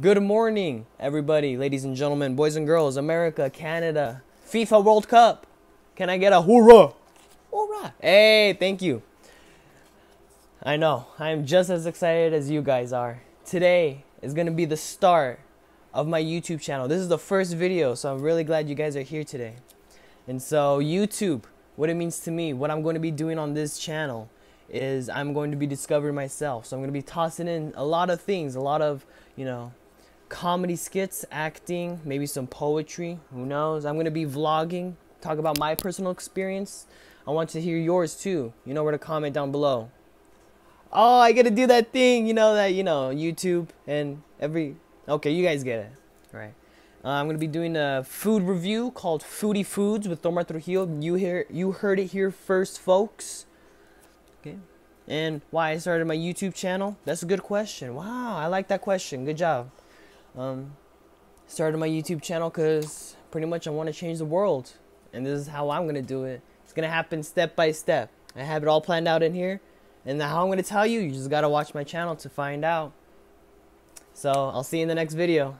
Good morning, everybody, ladies and gentlemen, boys and girls, America, Canada, FIFA World Cup. Can I get a hoorah? Hoorah! Hey, thank you. I know, I am just as excited as you guys are. Today is going to be the start of my YouTube channel. This is the first video, so I'm really glad you guys are here today. And so, YouTube, what it means to me, what I'm going to be doing on this channel is I'm going to be discovering myself. So I'm going to be tossing in a lot of things, a lot of, you know, comedy skits, acting, maybe some poetry, who knows. I'm going to be vlogging, talk about my personal experience. I want to hear yours too. You know where to comment down below. Oh, I got to do that thing, you know that, you know, YouTube and every Okay, you guys get it. Right. Uh, I'm gonna be doing a food review called Foodie Foods with Omar Trujillo. You hear, you heard it here first, folks. Okay. And why I started my YouTube channel? That's a good question. Wow, I like that question. Good job. Um, started my YouTube channel because pretty much I want to change the world, and this is how I'm gonna do it. It's gonna happen step by step. I have it all planned out in here, and how I'm gonna tell you, you just gotta watch my channel to find out. So I'll see you in the next video.